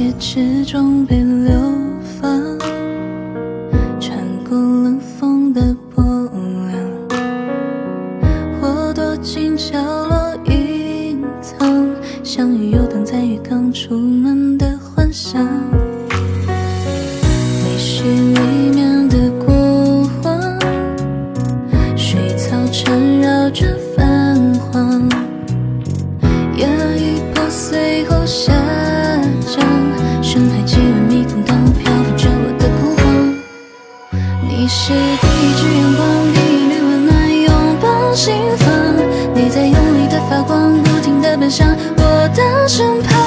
铁之中被流放，穿过冷风的波浪，我躲进角落隐藏，相遇游荡在浴缸，出门的幻想，没虚未眠的过往，水草缠绕着你是第一支阳光，第一缕温暖，拥抱心房。你在用力的发光，不停的奔向我的身旁。